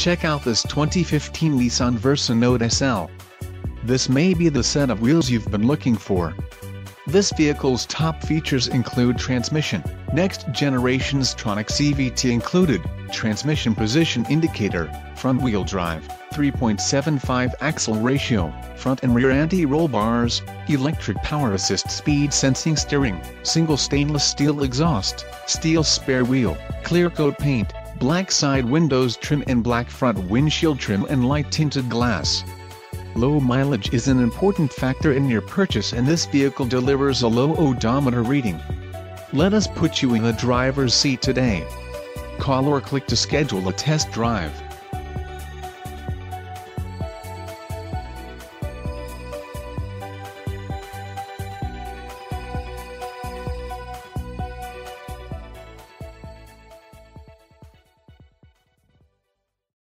Check out this 2015 Nissan Versa Note SL. This may be the set of wheels you've been looking for. This vehicle's top features include transmission, next generation's Xtronic CVT included, transmission position indicator, front wheel drive, 3.75 axle ratio, front and rear anti-roll bars, electric power assist speed sensing steering, single stainless steel exhaust, steel spare wheel, clear coat paint, black side windows trim and black front windshield trim and light tinted glass. Low mileage is an important factor in your purchase and this vehicle delivers a low odometer reading. Let us put you in the driver's seat today. Call or click to schedule a test drive.